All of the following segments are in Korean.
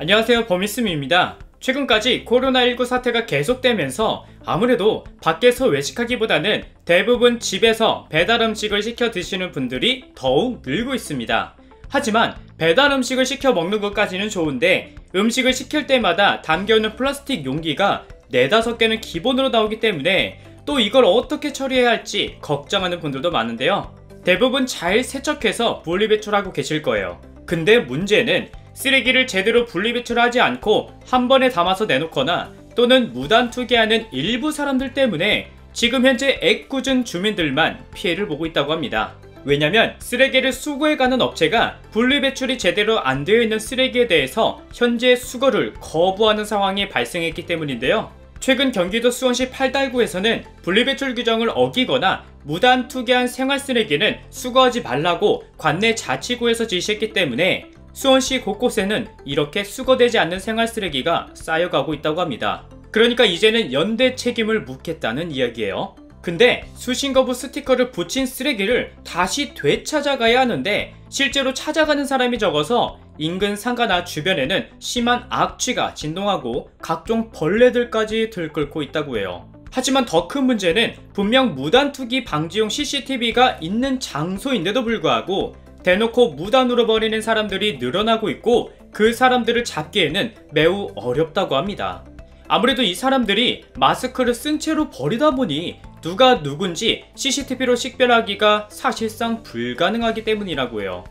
안녕하세요 범이스미입니다. 최근까지 코로나19 사태가 계속되면서 아무래도 밖에서 외식하기보다는 대부분 집에서 배달 음식을 시켜 드시는 분들이 더욱 늘고 있습니다. 하지만 배달 음식을 시켜 먹는 것까지는 좋은데 음식을 시킬 때마다 담겨있는 플라스틱 용기가 4, 5개는 기본으로 나오기 때문에 또 이걸 어떻게 처리해야 할지 걱정하는 분들도 많은데요. 대부분 잘 세척해서 분리배출하고 계실 거예요. 근데 문제는 쓰레기를 제대로 분리배출하지 않고 한 번에 담아서 내놓거나 또는 무단 투기하는 일부 사람들 때문에 지금 현재 애꿎은 주민들만 피해를 보고 있다고 합니다. 왜냐면 쓰레기를 수거해가는 업체가 분리배출이 제대로 안 되어 있는 쓰레기에 대해서 현재 수거를 거부하는 상황이 발생했기 때문인데요. 최근 경기도 수원시 팔달구에서는 분리배출 규정을 어기거나 무단 투기한 생활 쓰레기는 수거하지 말라고 관내 자치구에서 지시했기 때문에 수원시 곳곳에는 이렇게 수거되지 않는 생활 쓰레기가 쌓여가고 있다고 합니다. 그러니까 이제는 연대 책임을 묻겠다는 이야기예요. 근데 수신 거부 스티커를 붙인 쓰레기를 다시 되찾아가야 하는데 실제로 찾아가는 사람이 적어서 인근 상가나 주변에는 심한 악취가 진동하고 각종 벌레들까지 들끓고 있다고 해요. 하지만 더 큰 문제는 분명 무단 투기 방지용 CCTV가 있는 장소인데도 불구하고 대놓고 무단으로 버리는 사람들이 늘어나고 있고 그 사람들을 잡기에는 매우 어렵다고 합니다. 아무래도 이 사람들이 마스크를 쓴 채로 버리다 보니 누가 누군지 CCTV로 식별하기가 사실상 불가능하기 때문이라고 해요.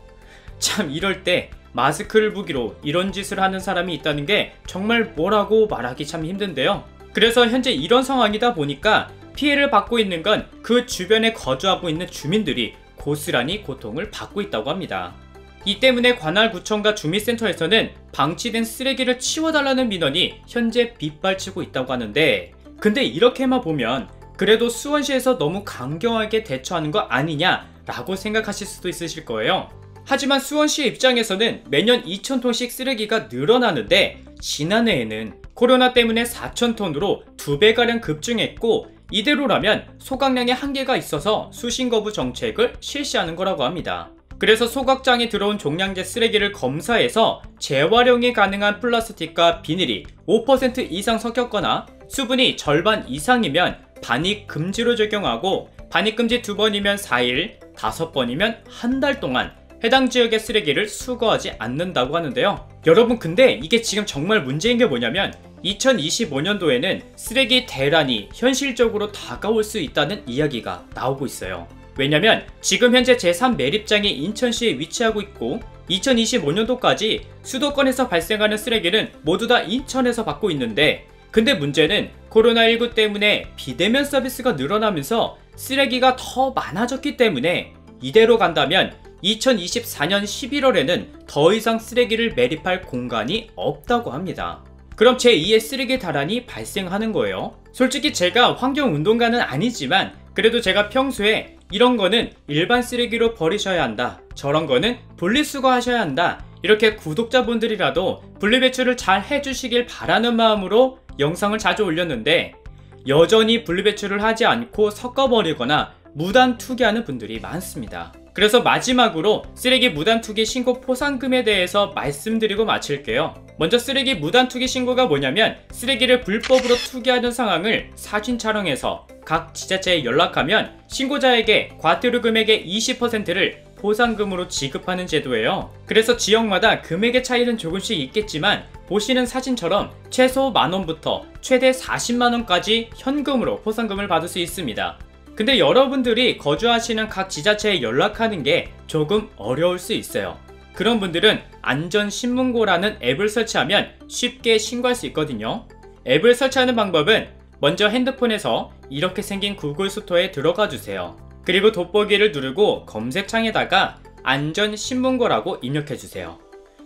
참 이럴 때 마스크를 무기로 이런 짓을 하는 사람이 있다는 게 정말 뭐라고 말하기 참 힘든데요. 그래서 현재 이런 상황이다 보니까 피해를 받고 있는 건 그 주변에 거주하고 있는 주민들이 고스란히 고통을 받고 있다고 합니다. 이 때문에 관할 구청과 주민센터에서는 방치된 쓰레기를 치워달라는 민원이 현재 빗발치고 있다고 하는데 근데 이렇게만 보면 그래도 수원시에서 너무 강경하게 대처하는 거 아니냐라고 생각하실 수도 있으실 거예요. 하지만 수원시의 입장에서는 매년 2,000톤씩 쓰레기가 늘어나는데 지난해에는 코로나 때문에 4,000톤으로 2배가량 급증했고 이대로라면 소각량의 한계가 있어서 수신 거부 정책을 실시하는 거라고 합니다. 그래서 소각장에 들어온 종량제 쓰레기를 검사해서 재활용이 가능한 플라스틱과 비닐이 5% 이상 섞였거나 수분이 절반 이상이면 반입 금지로 적용하고 반입 금지 두 번이면 4일, 다섯 번이면 한 달 동안 해당 지역의 쓰레기를 수거하지 않는다고 하는데요. 여러분 근데 이게 지금 정말 문제인 게 뭐냐면 2025년도에는 쓰레기 대란이 현실적으로 다가올 수 있다는 이야기가 나오고 있어요. 왜냐면 지금 현재 제3 매립장이 인천시에 위치하고 있고 2025년도까지 수도권에서 발생하는 쓰레기는 모두 다 인천에서 받고 있는데 근데 문제는 코로나19 때문에 비대면 서비스가 늘어나면서 쓰레기가 더 많아졌기 때문에 이대로 간다면 2024년 11월에는 더 이상 쓰레기를 매립할 공간이 없다고 합니다. 그럼 제2의 쓰레기 다란이 발생하는 거예요. 솔직히 제가 환경운동가는 아니지만 그래도 제가 평소에 이런 거는 일반 쓰레기로 버리셔야 한다. 저런 거는 분리수거 하셔야 한다. 이렇게 구독자분들이라도 분리배출을 잘 해주시길 바라는 마음으로 영상을 자주 올렸는데 여전히 분리배출을 하지 않고 섞어버리거나 무단 투기하는 분들이 많습니다. 그래서 마지막으로 쓰레기 무단 투기 신고 포상금에 대해서 말씀드리고 마칠게요. 먼저 쓰레기 무단 투기 신고가 뭐냐면 쓰레기를 불법으로 투기하는 상황을 사진 촬영해서 각 지자체에 연락하면 신고자에게 과태료 금액의 20%를 포상금으로 지급하는 제도예요. 그래서 지역마다 금액의 차이는 조금씩 있겠지만 보시는 사진처럼 최소 만원부터 최대 40만원까지 현금으로 포상금을 받을 수 있습니다. 근데 여러분들이 거주하시는 각 지자체에 연락하는 게 조금 어려울 수 있어요. 그런 분들은 안전신문고라는 앱을 설치하면 쉽게 신고할 수 있거든요. 앱을 설치하는 방법은 먼저 핸드폰에서 이렇게 생긴 구글 스토어에 들어가 주세요. 그리고 돋보기를 누르고 검색창에다가 안전신문고라고 입력해 주세요.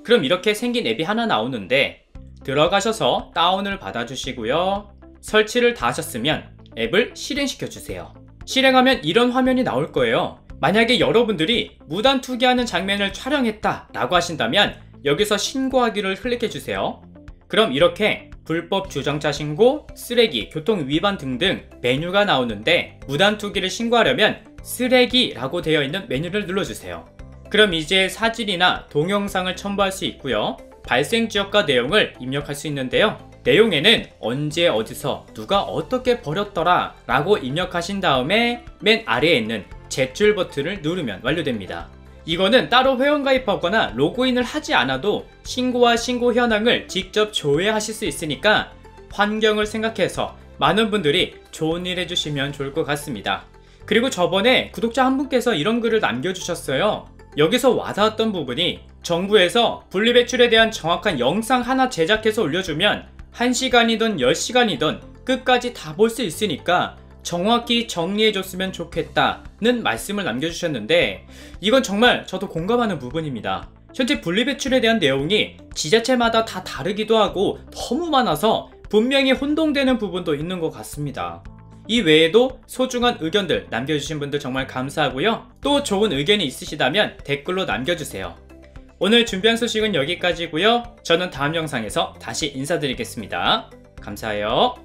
그럼 이렇게 생긴 앱이 하나 나오는데 들어가셔서 다운을 받아 주시고요. 설치를 다 하셨으면 앱을 실행시켜 주세요. 실행하면 이런 화면이 나올 거예요. 만약에 여러분들이 무단 투기하는 장면을 촬영했다 라고 하신다면 여기서 신고하기를 클릭해 주세요. 그럼 이렇게 불법 주정차 신고, 쓰레기, 교통 위반 등등 메뉴가 나오는데 무단 투기를 신고하려면 쓰레기라고 되어 있는 메뉴를 눌러주세요. 그럼 이제 사진이나 동영상을 첨부할 수 있고요. 발생 지역과 내용을 입력할 수 있는데요. 내용에는 언제 어디서 누가 어떻게 버렸더라 라고 입력하신 다음에 맨 아래에 있는 제출 버튼을 누르면 완료됩니다. 이거는 따로 회원가입하거나 로그인을 하지 않아도 신고와 신고 현황을 직접 조회하실 수 있으니까 환경을 생각해서 많은 분들이 좋은 일 해주시면 좋을 것 같습니다. 그리고 저번에 구독자 한 분께서 이런 글을 남겨주셨어요. 여기서 와닿았던 부분이 정부에서 분리배출에 대한 정확한 영상 하나 제작해서 올려주면 1시간이든 10시간이든 끝까지 다 볼 수 있으니까 정확히 정리해줬으면 좋겠다는 말씀을 남겨주셨는데 이건 정말 저도 공감하는 부분입니다. 현재 분리배출에 대한 내용이 지자체마다 다 다르기도 하고 너무 많아서 분명히 혼동되는 부분도 있는 것 같습니다. 이 외에도 소중한 의견들 남겨주신 분들 정말 감사하고요. 또 좋은 의견이 있으시다면 댓글로 남겨주세요. 오늘 준비한 소식은 여기까지고요. 저는 다음 영상에서 다시 인사드리겠습니다. 감사해요.